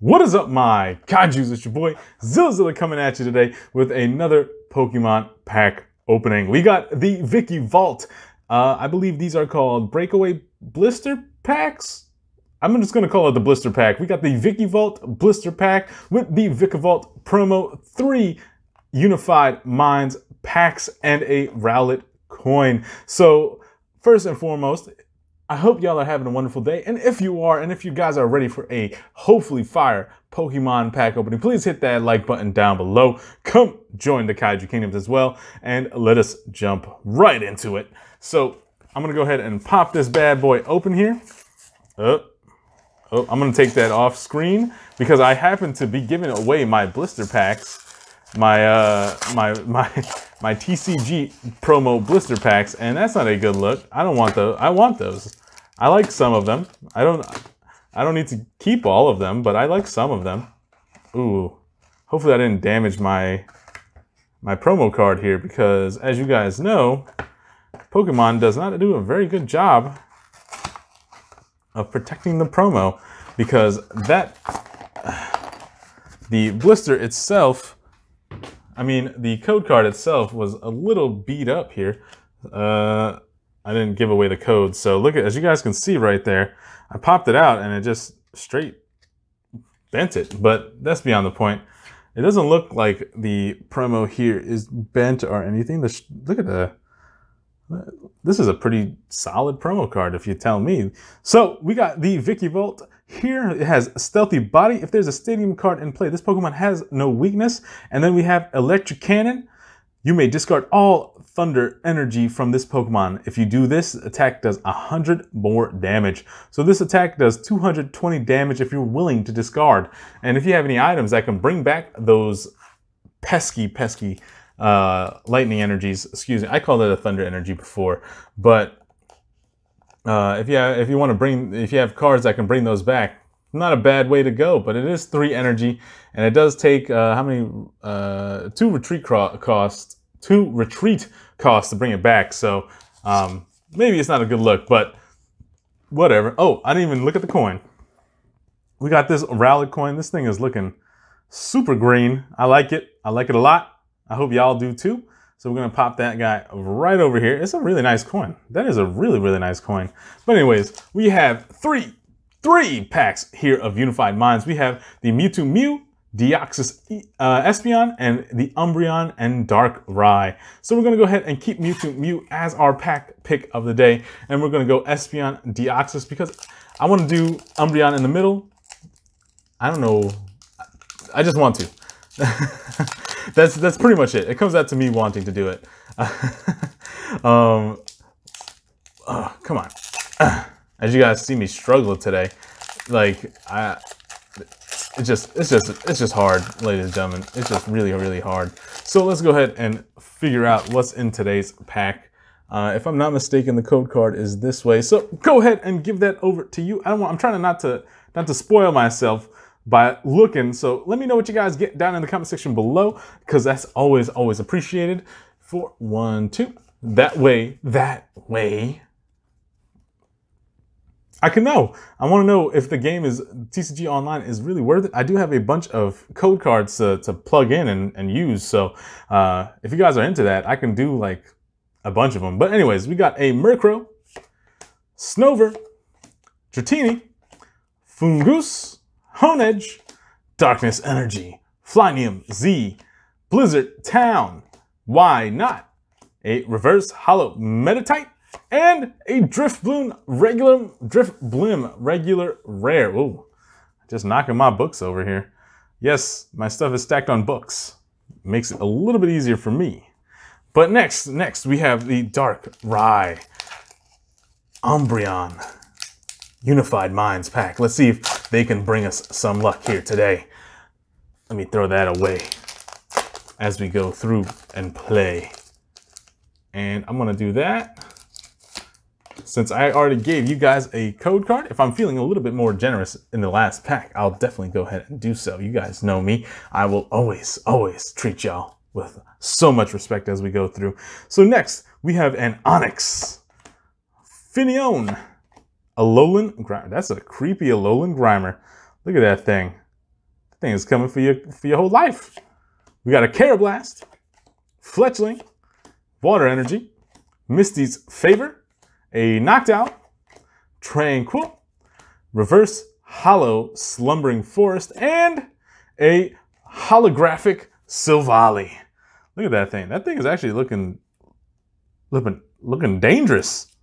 What is up, my Kaijus? It's your boy Tzilla Dzilla coming at you today with another Pokemon pack opening. We got the Vikavolt. Uh, I believe these are called Breakaway Blister Packs. I'm just going to call it the Blister Pack. We got the Vikavolt Blister Pack with the Vikavolt Promo 3 Unified Minds packs and a Rowlet coin. So, first and foremost, I hope y'all are having a wonderful day. And if you are, and if you guys are ready for a hopefully fire Pokemon pack opening, please hit that like button down below. Come join the Kaiju Kingdoms as well, and let us jump right into it. So I'm gonna go ahead and pop this bad boy open here. Oh, oh I'm gonna take that off screen because I happen to be giving away my blister packs my uh my my my TCG promo blister packs, and that's not a good look. I don't want those. I want those. I like some of them. I don't I don't need to keep all of them, but I like some of them. Ooh. Hopefully I didn't damage my my promo card here because as you guys know, Pokemon does not do a very good job of protecting the promo because that the blister itself I mean, the code card itself was a little beat up here. Uh, I didn't give away the code. So look at, as you guys can see right there, I popped it out and it just straight bent it, but that's beyond the point. It doesn't look like the promo here is bent or anything. look at the, this is a pretty solid promo card if you tell me. So we got the Vikavolt here it has Stealthy Body. If there's a Stadium card in play, this Pokemon has no weakness. And then we have Electric Cannon. You may discard all Thunder energy from this Pokemon. If you do this, attack does 100 more damage. So this attack does 220 damage if you're willing to discard. And if you have any items that can bring back those pesky, pesky uh, lightning energies, excuse me, I called it a thunder energy before, but uh, if you have, if you want to bring if you have cards that can bring those back, not a bad way to go. But it is three energy, and it does take uh, how many uh, two retreat cost two retreat costs to bring it back. So um, maybe it's not a good look, but whatever. Oh, I didn't even look at the coin. We got this Rowlet coin. This thing is looking super green. I like it. I like it a lot. I hope y'all do too. So we're gonna pop that guy right over here. It's a really nice coin. That is a really, really nice coin. But anyways, we have three, three packs here of Unified Minds. We have the Mewtwo Mew, Deoxys uh, Espeon, and the Umbreon and Darkrai. So we're gonna go ahead and keep Mewtwo Mew as our pack pick of the day. And we're gonna go Espeon, Deoxys, because I wanna do Umbreon in the middle. I don't know, I just want to. that's that's pretty much it. It comes out to me wanting to do it. um, oh, come on. As you guys see me struggle today, like I, it's just it's just it's just hard, ladies and gentlemen. It's just really really hard. So let's go ahead and figure out what's in today's pack. Uh, if I'm not mistaken, the code card is this way. So go ahead and give that over to you. I don't want. I'm trying to not to not to spoil myself by looking. So let me know what you guys get down in the comment section below because that's always, always appreciated. For one, two. That way, that way, I can know. I want to know if the game is TCG Online is really worth it. I do have a bunch of code cards to, to plug in and, and use. So uh, if you guys are into that, I can do like a bunch of them. But anyways, we got a Murkrow, Snover, Dratini, Foongus, Honedge, Darkness Energy, Flyinium Z, Blizzard Town, Wynaut, a Reverse Holo Meditite, and a Drifblim regular Drifblim regular rare. Ooh, just knocking my books over here. Yes, my stuff is stacked on books. Makes it a little bit easier for me. But next, next we have the Darkrai Umbreon Unified Minds pack. Let's see if they can bring us some luck here today. Let me throw that away as we go through and play. And I'm gonna do that. Since I already gave you guys a code card, if I'm feeling a little bit more generous in the last pack, I'll definitely go ahead and do so. You guys know me. I will always, always treat y'all with so much respect as we go through. So next, we have an Onix. Finneon. Alolan Grimer. That's a creepy Alolan Grimer. Look at that thing. That thing is coming for your for your whole life. We got a Karrablast, Fletchling, Water Energy, Misty's Favor, a Knocked Tranquil, Reverse Holo Slumbering Forest, and a holographic Silvally. Look at that thing. That thing is actually looking looking looking dangerous.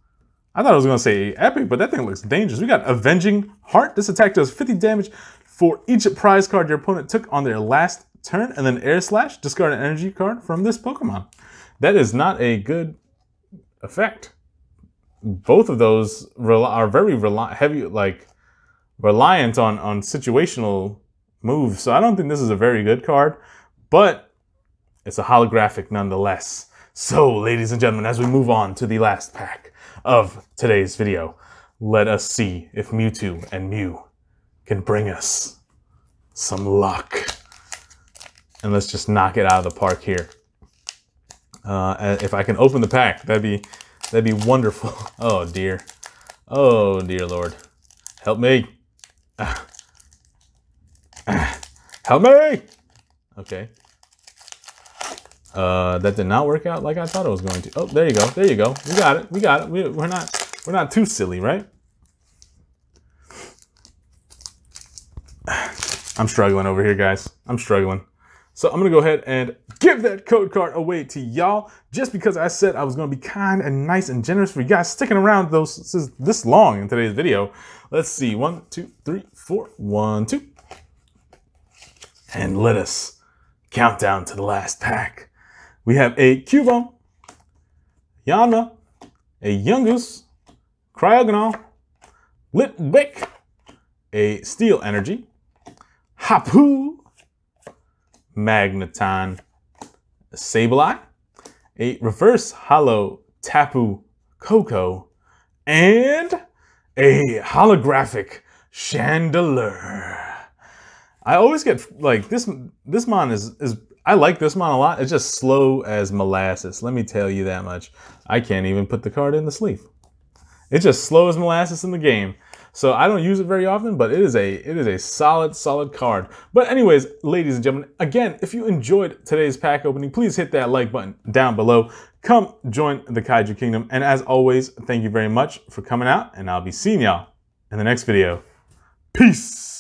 I thought I was gonna say epic, but that thing looks dangerous. We got Avenging Heart. This attack does 50 damage for each prize card your opponent took on their last turn, and then Air Slash, discard an energy card from this Pokemon. That is not a good effect. Both of those are very heavy, like reliant on on situational moves. So I don't think this is a very good card, but it's a holographic nonetheless. So, ladies and gentlemen, as we move on to the last pack of today's video, let us see if Mewtwo and Mew can bring us some luck. And let's just knock it out of the park here. Uh, if I can open the pack, that'd be that'd be wonderful. Oh dear, oh dear Lord, help me, help me. Okay, uh, that did not work out like I thought it was going to. Oh, there you go. There you go. We got it. We got it. We, we're not we're not too silly, right? I'm struggling over here, guys. I'm struggling. So I'm gonna go ahead and give that code card away to y'all just because I said I was gonna be kind and nice and generous for you guys sticking around those this, is this long in today's video. Let's see, one, two, three, four, one, two. And let us count down to the last pack. We have a Cubone, Yana, a Yungoos, Cryogonal, Litwick, a Steel Energy, Hapu, Magneton, Sableye, a Reverse Holo Tapu Koko, and a holographic Chandelure. I always get like this. This mon is is I like this mon a lot. It's just slow as molasses. Let me tell you that much. I can't even put the card in the sleeve. It's just slow as molasses in the game. So I don't use it very often, but it is a it is a solid, solid card. But anyways, ladies and gentlemen, again, if you enjoyed today's pack opening, please hit that like button down below. Come join the Kaiju Kingdom. And as always, thank you very much for coming out, and I'll be seeing y'all in the next video. Peace!